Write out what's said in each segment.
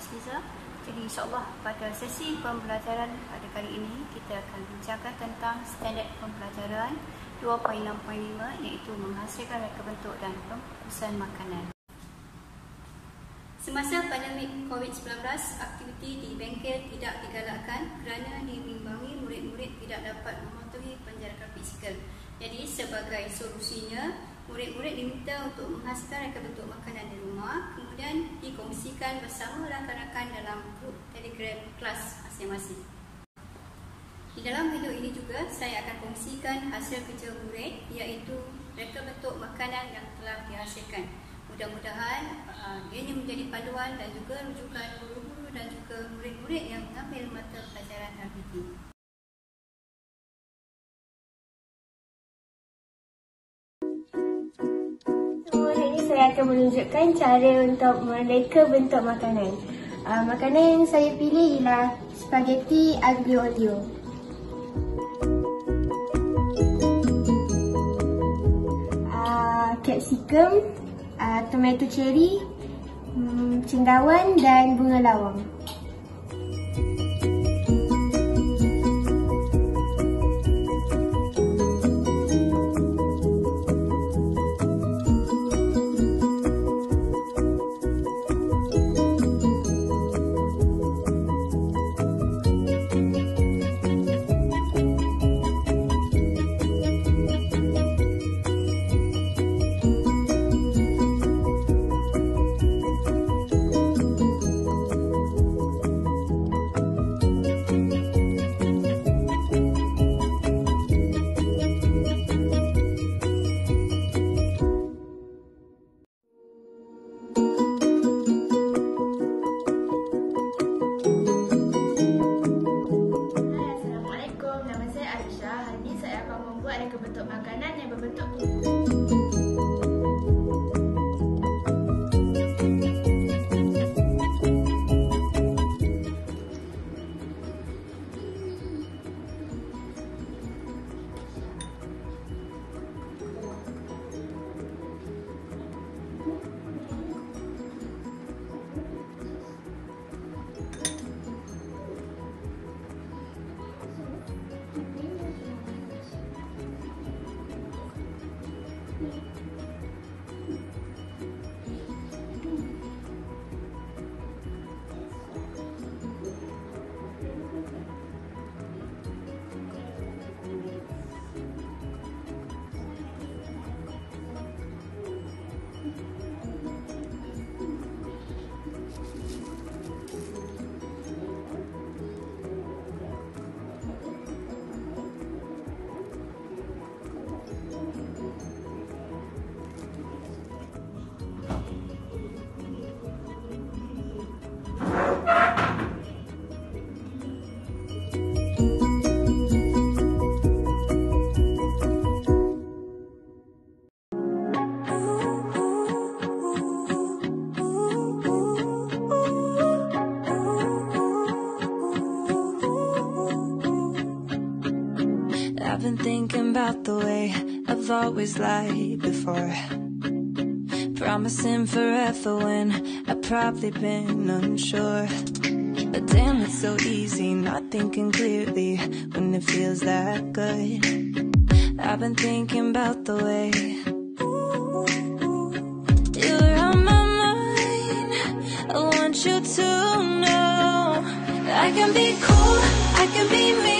Hasliza. Jadi insyaAllah pada sesi pembelajaran pada kali ini kita akan bincangkan tentang standard pembelajaran 2.6.5 iaitu menghasilkan reka bentuk dan pembungkusan makanan. Semasa pandemik COVID-19, aktiviti di bengkel tidak digalakkan kerana dibimbangi murid-murid tidak dapat mematuhi penjarakan fizikal. Jadi sebagai solusinya, murid-murid diminta untuk menghasilkan reka bentuk makanan di rumah kemudian dikongsikan bersama rakan-rakan dalam grup telegram kelas masing-masing. Di dalam video ini juga saya akan kongsikan hasil kerja murid iaitu reka bentuk makanan yang telah dihasilkan. Mudah-mudahan uh, ianya menjadi panduan dan juga rujukan guru-guru dan juga murid-murid yang mengambil mata pelajaran RPT. Akan menunjukkan cara untuk mereka bentuk makanan. Uh, makanan yang saya pilih ialah spaghetti aglio olio. Uh, capsicum, uh, tomato cherry, um, cendawan dan bunga lawang. About the way I've always lied before. Promising forever when I've probably been unsure. But damn, it's so easy not thinking clearly when it feels that good. I've been thinking about the way You're on my mind. I want you to know I can be cool, I can be mean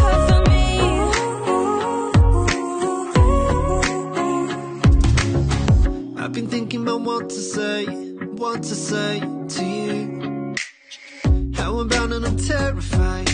heart for me? I've been thinking about what to say, what to say to you and I'm terrified.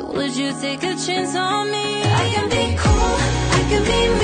So would you take a chance on me? I can be cool, I can be